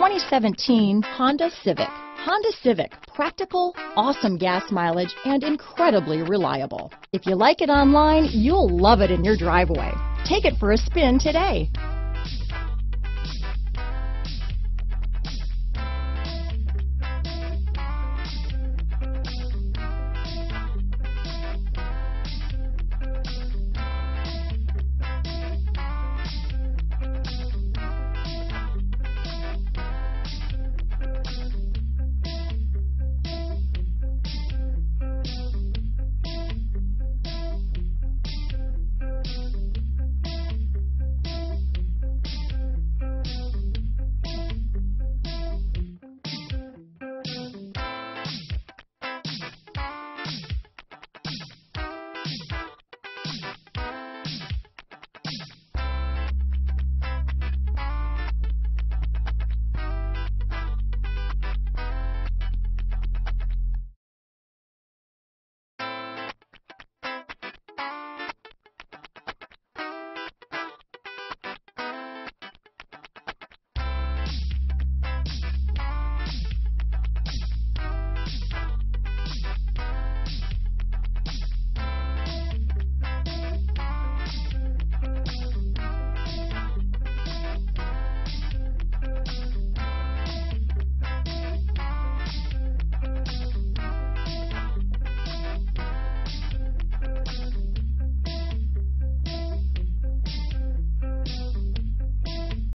2017 Honda Civic. Honda Civic, practical, awesome gas mileage, and incredibly reliable. If you like it online, you'll love it in your driveway. Take it for a spin today.